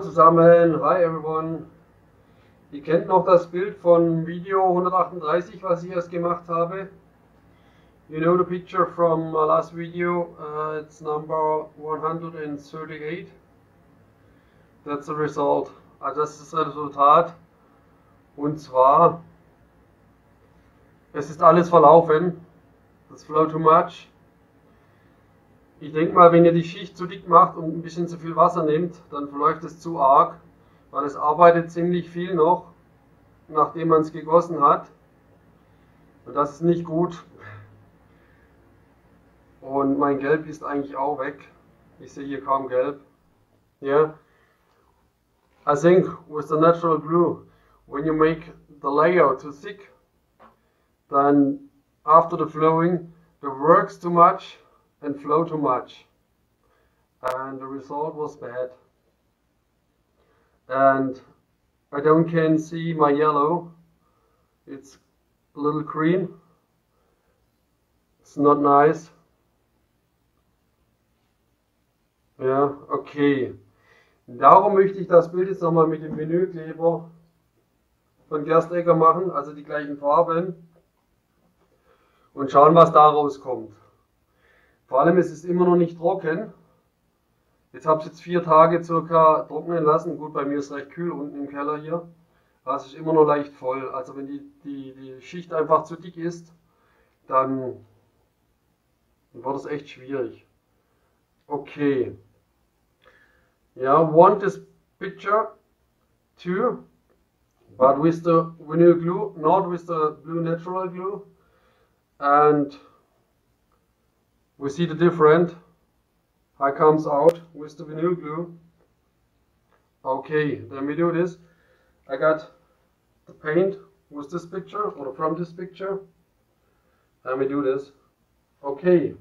Zusammen, hi everyone. Ihr kennt noch das Bild von Video 138, was ich erst gemacht habe. You know the picture from my last video, uh, it's number 138. That's the result. Also das ist das Resultat. Und zwar, es ist alles verlaufen. Das flow too much. Ich denke mal, wenn ihr die Schicht zu dick macht und ein bisschen zu viel Wasser nehmt, dann verläuft es zu arg, weil es arbeitet ziemlich viel noch, nachdem man es gegossen hat. Und das ist nicht gut. Und mein Gelb ist eigentlich auch weg. Ich sehe hier kaum Gelb. Yeah. I think with the natural glue, when you make the layer too thick, then after the flowing, the works too much and flow too much. And the result was bad. And I don't can see my yellow. It's a little green. It's not nice. Ja, okay. Darum möchte ich das Bild jetzt nochmal mit dem Vinylkleber von Gerstegger machen, also die gleichen Farben und schauen, was daraus kommt. Vor allem ist es immer noch nicht trocken. Jetzt habe ich jetzt vier Tage circa trocknen lassen. Gut, bei mir ist es recht kühl unten im Keller hier. Aber es ist immer noch leicht voll. Also wenn die, die, die Schicht einfach zu dick ist, dann, dann wird es echt schwierig. Okay. Ja, want this picture too, but with the vinyl glue, not with the blue natural glue. And we see the different. How comes out with the vinyl glue. Okay then we do this. I got the paint with this picture or from this picture. And we do this. Okay.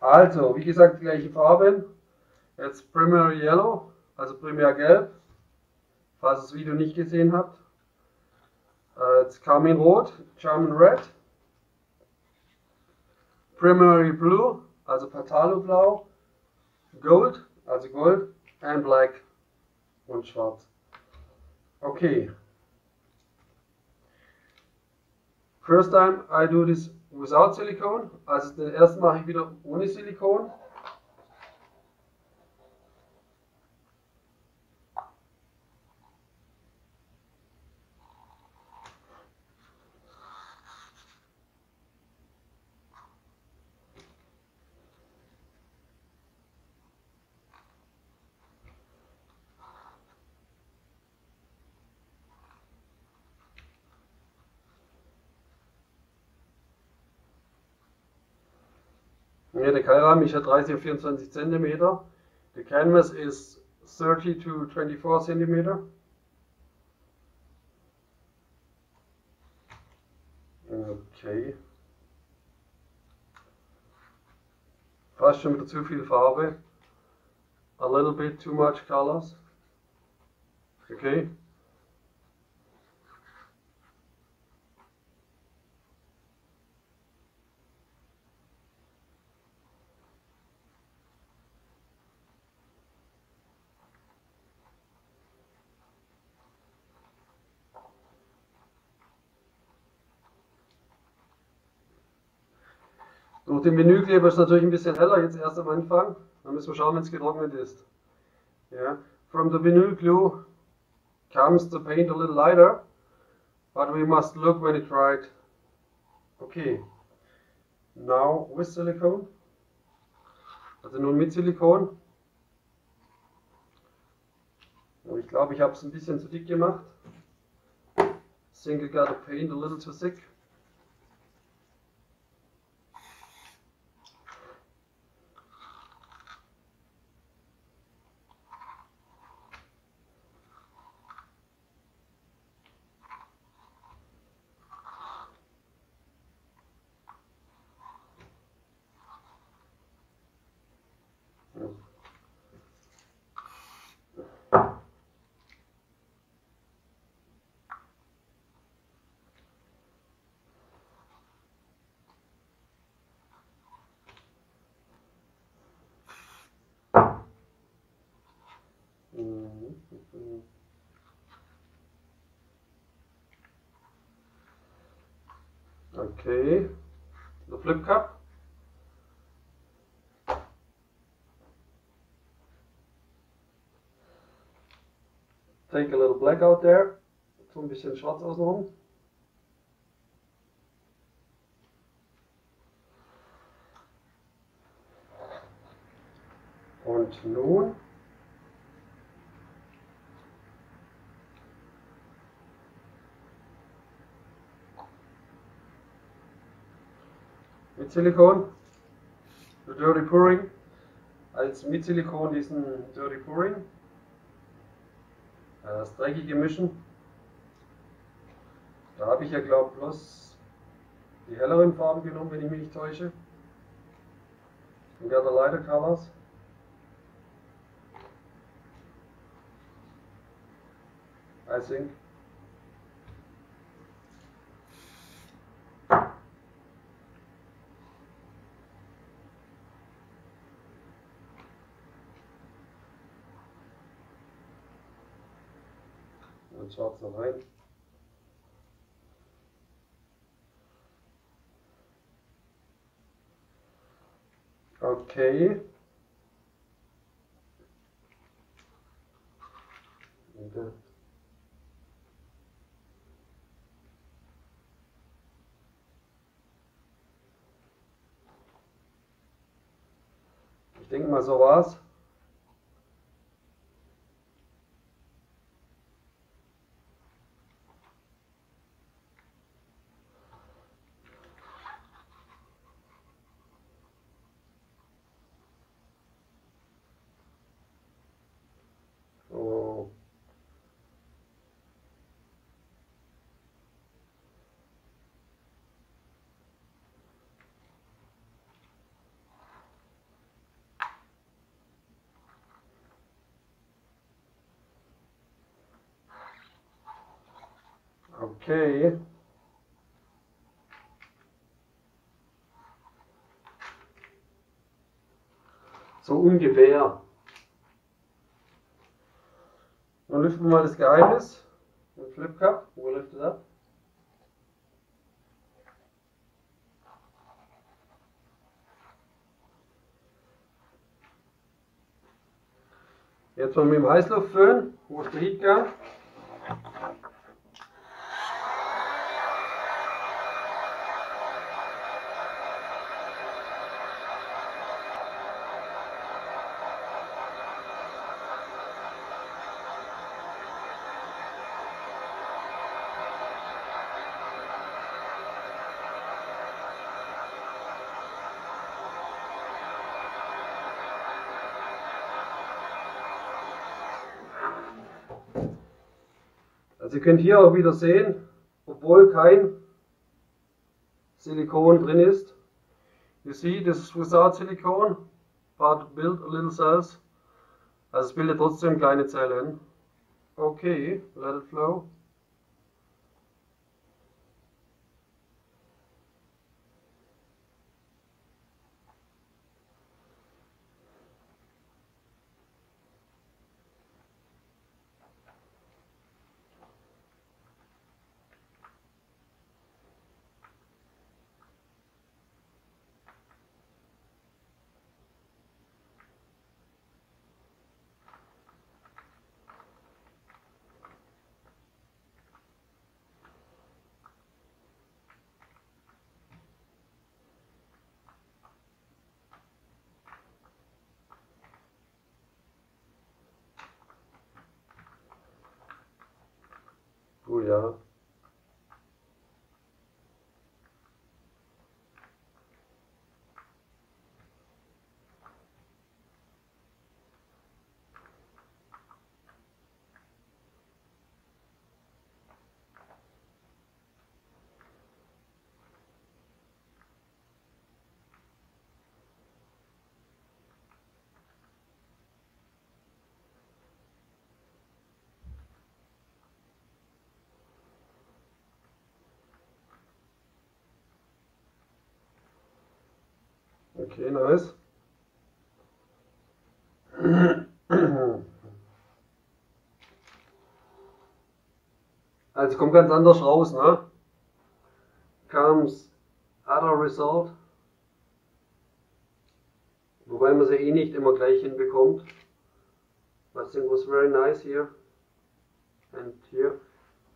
Also wie gesagt die gleichen Farben. Jetzt Primary Yellow also Primär Gelb. Falls ihr das Video nicht gesehen habt. Äh, jetzt Carmin Rot German Red Primary Blue, also Patalo Blau, Gold, also Gold, and Black und Schwarz. Okay. First time I do this without silicone, also den ersten mache ich wieder ohne Silikon. Ja, der Keilrahmen ist ja 30 auf 24 cm. The canvas is 30 to 24 cm. Okay. Fast schon wieder zu viel Farbe. A little bit too much colors. Okay. Durch den Vinylkleber ist natürlich ein bisschen heller jetzt erst am Anfang. Dann müssen wir schauen, wenn es getrocknet ist. Yeah. From the vinyl glue comes the paint a little lighter, but we must look when it dried. Okay. Now with silicone. Also nun mit Silikon. Und ich glaube, ich habe es ein bisschen zu dick gemacht. I got the paint a little too thick. Okay, the flip cup. Take a little black out there. So ein bisschen schwarz außenrum. Und nun mit Silikon, Dirty Pouring, als mit Silikon diesen Dirty Pouring, das dreckige Mischen. Da habe ich ja glaube bloß die helleren Farben genommen, wenn ich mich nicht täusche. Und Gather Lighter Colors. I think. Und schwarz noch rein. Okay. Ich denke mal, so war's. Okay. So ungefähr. Nun lüften wir mal das Geheimnis. Den Flip. Wo lift it up? Jetzt mal mit dem Heißluftföhn. Wo ist der Heatgun? Also ihr könnt hier auch wieder sehen, obwohl kein Silikon drin ist. You see, this is without silicone, but build little cells. Also es bildet trotzdem kleine Zellen. Okay, let it flow. Hallelujah. Okay, nice. Also kommt ganz anders raus, ne? Comes other result. Wobei man sie eh nicht immer gleich hinbekommt. I think was very nice here. And here.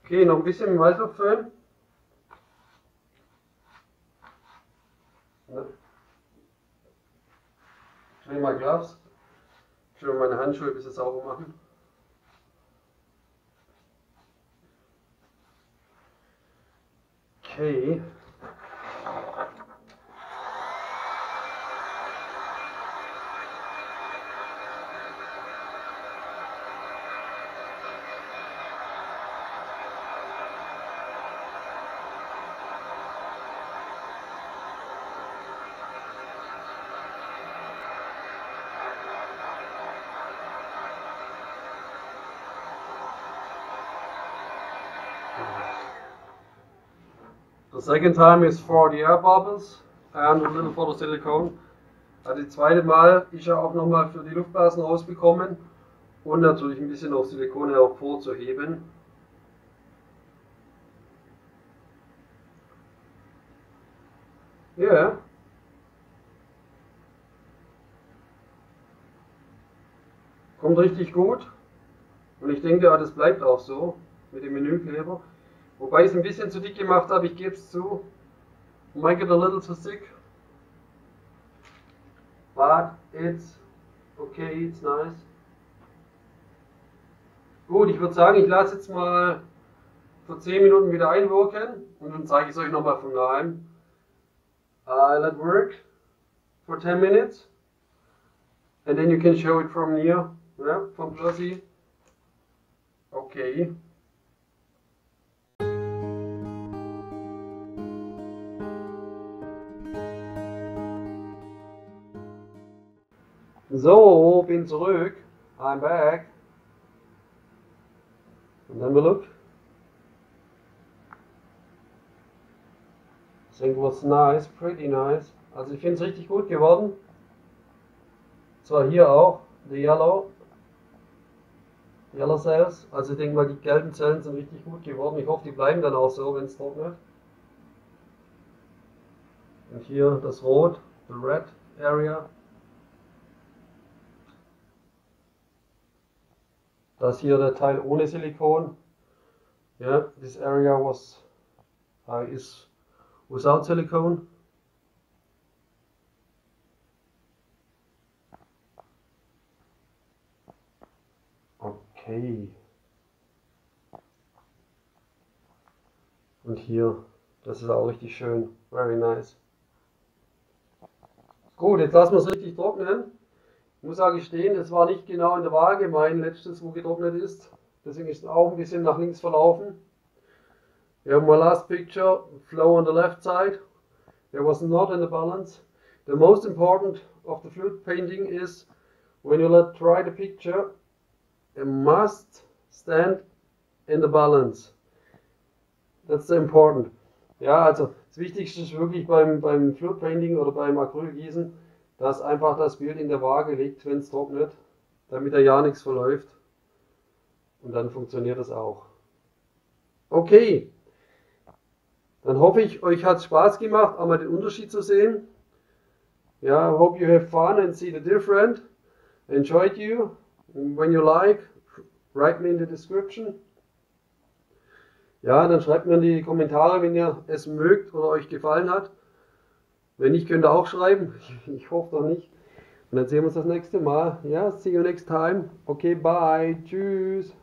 Okay, noch ein bisschen im Waldhof-Föhn. Ne? Ich nehme mal Gloves. Ich will meine Handschuhe ein bisschen sauber machen. Okay. The second time is for the air bubbles and a little for the silicone. Also die zweite Mal ist ja auch nochmal für die Luftblasen rausbekommen und natürlich ein bisschen auf Silikon hervorzuheben. Ja. Yeah. Kommt richtig gut. Und ich denke, das bleibt auch so mit dem Menükleber. Wobei ich es ein bisschen zu dick gemacht habe, ich gebe es zu. Make it a little too thick. But it's okay, it's nice. Gut, ich würde sagen, ich lasse jetzt mal für 10 Minuten wieder einwirken und dann zeige ich es euch nochmal von daheim. I let work for 10 minutes and then you can show it from near, yeah, from Jersey. Okay. So, bin zurück. I'm back. And then we look. I think was nice, pretty nice. Also ich finde es richtig gut geworden. Zwar hier auch, the yellow. Yellow cells. Also ich denke mal, die gelben Zellen sind richtig gut geworden. Ich hoffe, die bleiben dann auch so, wenn es trocknet. Und hier das Rot, the red area. Das hier der Teil ohne Silikon. Yeah, this area was uh, is without silicone. Okay. Und hier, das ist auch richtig schön. Very nice. Gut, jetzt lassen wir es richtig trocknen. Ich muss auch gestehen, es war nicht genau in der Waage mein letztes, wo getrocknet ist. Deswegen ist es auch ein bisschen nach links verlaufen. We have my last picture, flow on the left side. There was not in the balance. The most important of the fluid painting is when you let try the picture, it must stand in the balance. That's the important. Ja, also das Wichtigste ist wirklich beim, beim Fluid Painting oder beim Acrylgießen, dass einfach das Bild in der Waage liegt, wenn es trocknet, damit da ja nichts verläuft. Und dann funktioniert das auch. Okay, dann hoffe ich, euch hat es Spaß gemacht, einmal den Unterschied zu sehen. Ja, hope you have fun and see the different. Enjoyed you. when you like, write me in the description. Ja, dann schreibt mir in die Kommentare, wenn ihr es mögt oder euch gefallen hat. Wenn nicht, könnt ihr auch schreiben. Ich hoffe doch nicht. Und dann sehen wir uns das nächste Mal. Ja, see you next time. Okay, bye. Tschüss.